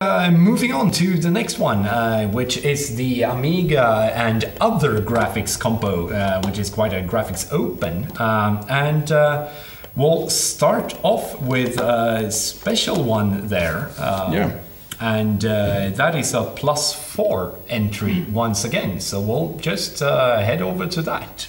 Uh, moving on to the next one, uh, which is the Amiga and other graphics compo, uh, which is quite a graphics open. Um, and uh, we'll start off with a special one there. Um, Yeah. And uh, that is a plus four entry once again. So we'll just uh, head over to that.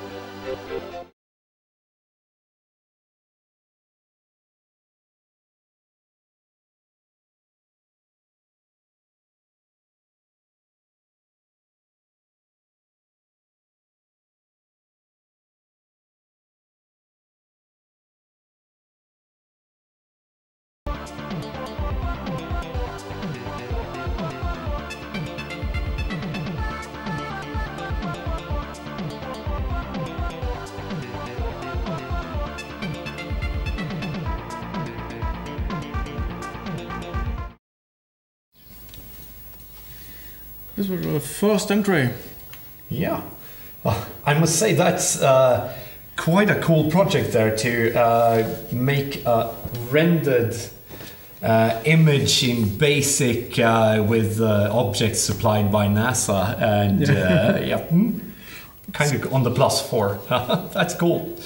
This was the first entry. Yeah, Well, I must say that's uh, quite a cool project there to uh, make a rendered uh, image in BASIC uh, with uh, objects supplied by NASA, and uh, yeah, hmm, kind of on the plus four. that's cool.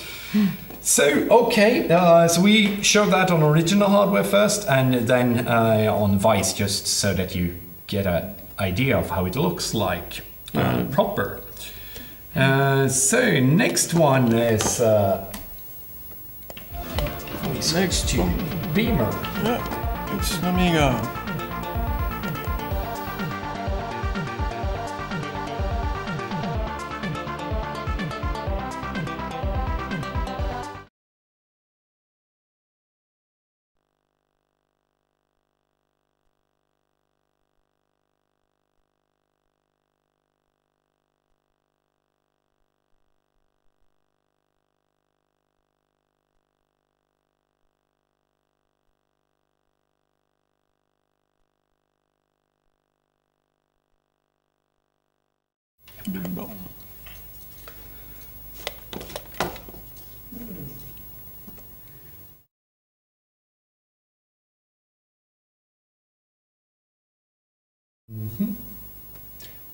So okay, uh, so we show that on original hardware first, and then uh, on Vice, just so that you get an idea of how it looks like uh, proper. Uh, so next one is uh, Next to Beamer. yeah, it's an Amiga.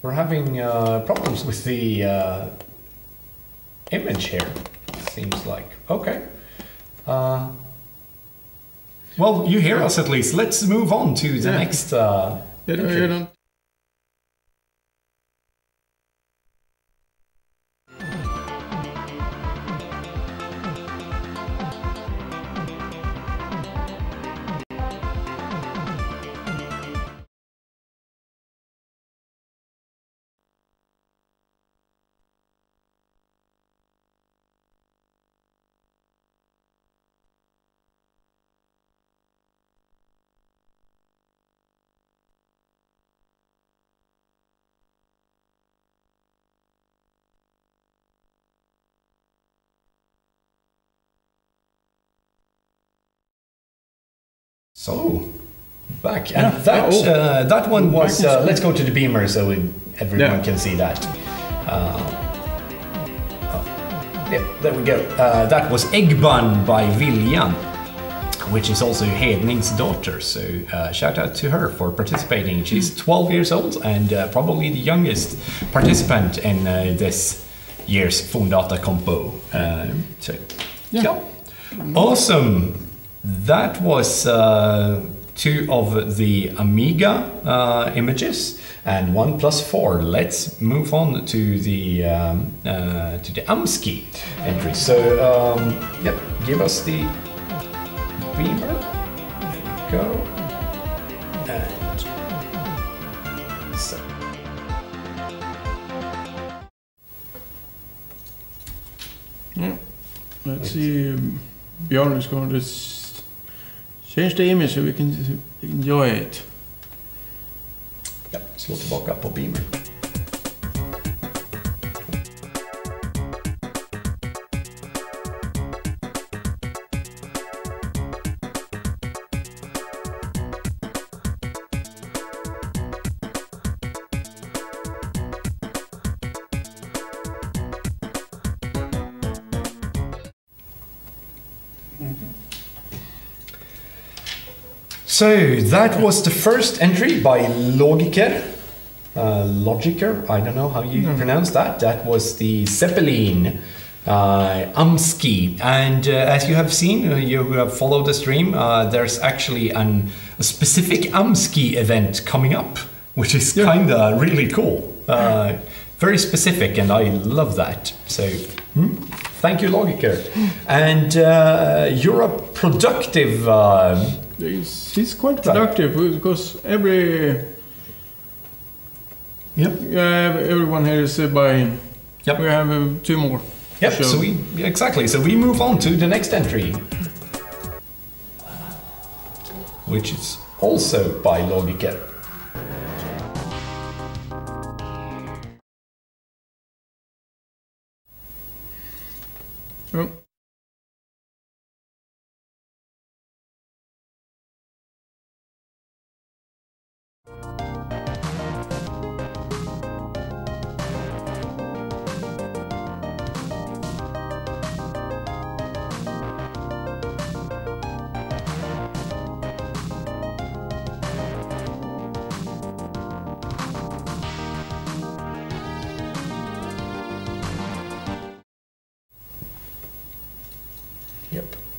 We're having uh, problems with the uh, image here. Seems like okay. Uh, well, you hear us at least. Let's move on to the Yeah. next. Uh, So back and Yeah. that Oh. uh, that one was. Uh, let's go to the beamer so we, everyone Yeah. can see that. Uh, oh, yeah, there we go. Uh, that was Egg Bun by Viljan, which is also Hedning's daughter. So uh, shout out to her for participating. She's 12 years old and uh, probably the youngest participant in uh, this year's Forndata Compo. Um, so, Yeah. yeah. Awesome. That was uh, two of the Amiga uh, images and one plus four. Let's move on to the um, uh, to the AMSCII entry. So, um, give us the beamer. Go and so. Yeah. Let's see. um, Bjorn is going to change the image so we can enjoy it. Yep, slå tillbaka på beamer. Mm-hmm. So that was the first entry by Logiker. Uh, Logiker, I don't know how you pronounce that. That was the Zeppelin uh, AMSCII. And uh, as you have seen, uh, you who have followed the stream, uh, there's actually an, a specific AMSCII event coming up, which is kind of really cool. Uh, very specific, and I love that. So, hmm, thank you, Logiker. And uh, you're a productive. He's, he's quite productive because every Yep. yeah, everyone here is uh, by. Yep. We have uh, two more. Yep. So- So we exactly. So we move on to the next entry, which is also by Logiker. Oh.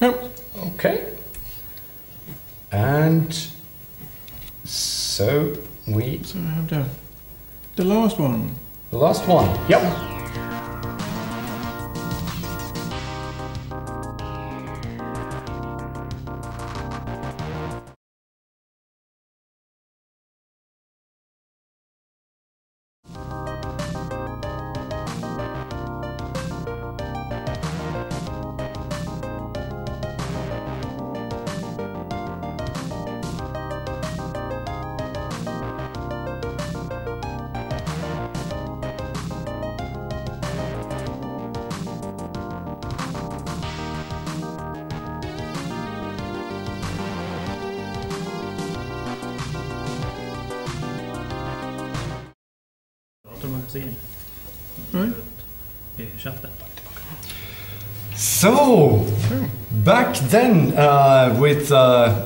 Okay. And so we So I have the the last one. the last one. Yep. Datamagasin Mm. i chatten. So back then uh, with uh,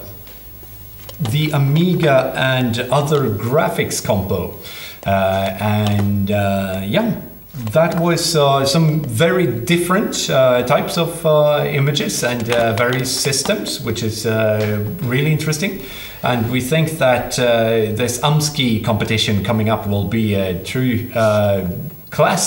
the Amiga and other graphics compo, uh, and uh, yeah, that was uh, some very different uh, types of uh, images and uh, various systems, which is uh, really interesting. And we think that uh, this AMSCII competition coming up will be a true uh, class.